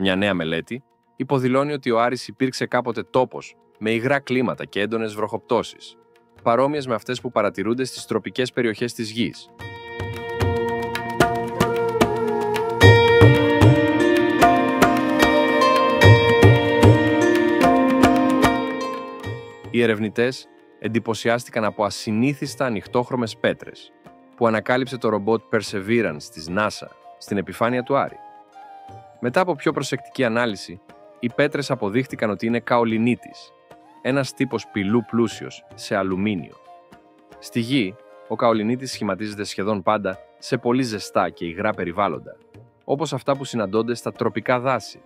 Μια νέα μελέτη υποδηλώνει ότι ο Άρης υπήρξε κάποτε τόπος με υγρά κλίματα και έντονες βροχοπτώσεις, παρόμοιες με αυτές που παρατηρούνται στις τροπικές περιοχές της γης. Οι ερευνητές εντυπωσιάστηκαν από ασυνήθιστα ανοιχτόχρωμες πέτρες που ανακάλυψε το ρομπότ Perseverance της NASA στην επιφάνεια του Άρη. Μετά από πιο προσεκτική ανάλυση, οι πέτρες αποδείχτηκαν ότι είναι καολινίτης, ένας τύπος πυλού πλούσιος σε αλουμίνιο. Στη γη, ο καολινίτης σχηματίζεται σχεδόν πάντα σε πολύ ζεστά και υγρά περιβάλλοντα, όπως αυτά που συναντώνται στα τροπικά δάση.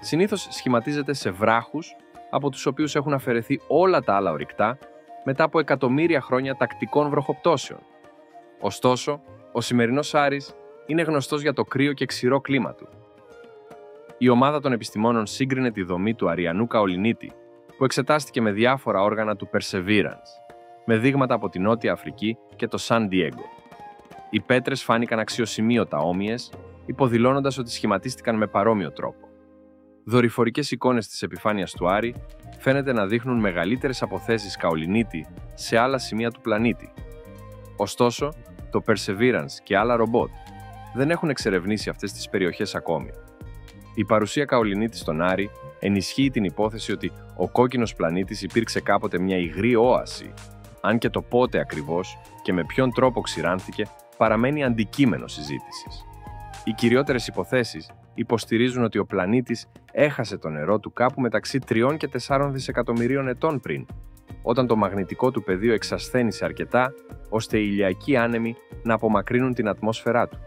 Συνήθως σχηματίζεται σε βράχους, από τους οποίους έχουν αφαιρεθεί όλα τα άλλα ορυκτά μετά από εκατομμύρια χρόνια τακτικών βροχοπτώσεων. Ωστόσο, ο σημερινός Άρης είναι γνωστός για το κρύο και ξηρό κλίμα του. Η ομάδα των επιστημόνων σύγκρινε τη δομή του Αριανού Καολινίτη, που εξετάστηκε με διάφορα όργανα του Perseverance, με δείγματα από τη Νότια Αφρική και το Σαν Diego. Οι πέτρες φάνηκαν αξιοσημείωτα όμοιες, υποδηλώνοντας ότι σχηματίστηκαν με παρόμοιο τρόπο. Δορυφορικές εικόνες της επιφάνειας του Άρη φαίνεται να δείχνουν μεγαλύτερες αποθέσεις καολινίτη σε άλλα σημεία του πλανήτη. Ωστόσο, το Perseverance και άλλα ρομπότ δεν έχουν εξερευνήσει αυτές τις περιοχές ακόμη. Η παρουσία καολινίτης στον Άρη ενισχύει την υπόθεση ότι ο κόκκινος πλανήτης υπήρξε κάποτε μια υγρή όαση, αν και το πότε ακριβώς και με ποιον τρόπο ξηράνθηκε παραμένει αντικείμενο συζήτησης. Οι κυριότερες υποθέσεις υποστηρίζουν ότι ο πλανήτης έχασε το νερό του κάπου μεταξύ 3 και 4 δισεκατομμυρίων ετών πριν, όταν το μαγνητικό του πεδίο εξασθένησε αρκετά ώστε οι ηλιακοί άνεμοι να απομακρύνουν την ατμόσφαιρά του.